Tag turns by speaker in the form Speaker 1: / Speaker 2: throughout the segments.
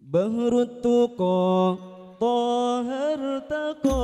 Speaker 1: بهر التقى طه ارتقى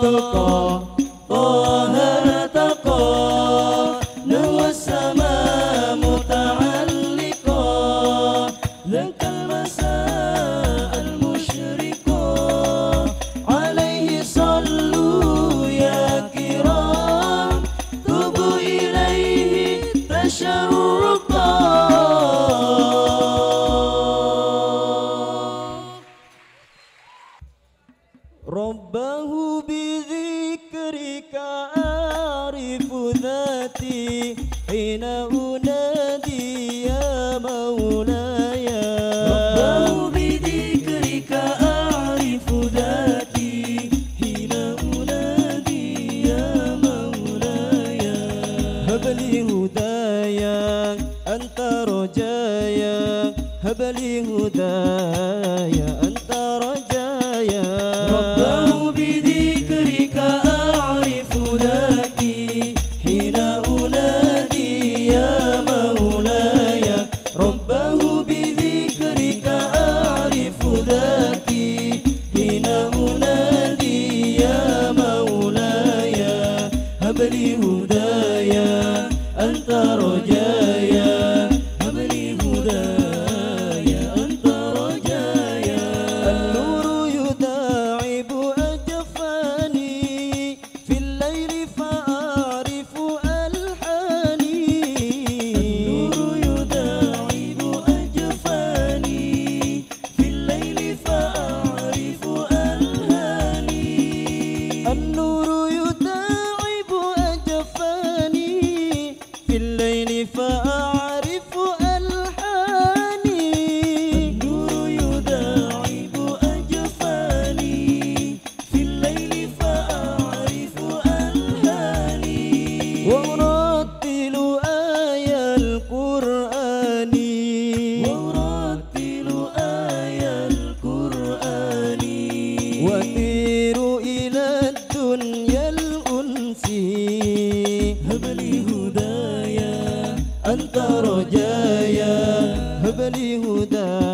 Speaker 2: pustaka. Oh.
Speaker 1: Rabbahu bi dhikrika arifu dhati Hina unadi ya maulaya. Rabbahu
Speaker 2: bi dhikrika arifu dhati Hina unadi ya maulaya.
Speaker 1: Habli hudaya anta jaya Habli hudaya الليل فأعرف ألحاني.
Speaker 2: يداعب أجفاني. في الليل فأعرف ألحاني.
Speaker 1: وأرتل آية
Speaker 2: وأرتل آية
Speaker 1: وأطير إلى الدنيا الأنسي.
Speaker 2: هب لي هو
Speaker 1: الدار جاية هب لي هداك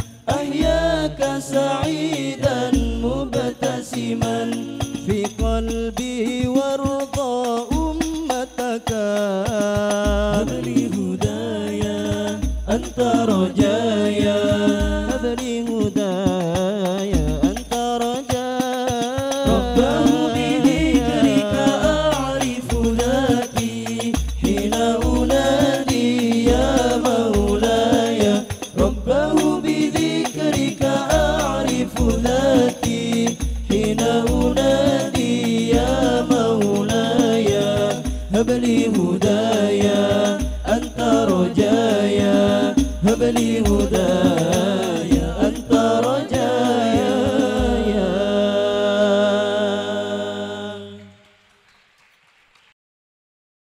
Speaker 2: أحياك
Speaker 1: سعيدا
Speaker 2: مبتسما
Speaker 1: في قلبه وارضى أمتك
Speaker 2: أبلي هدايا أنت رجايا you.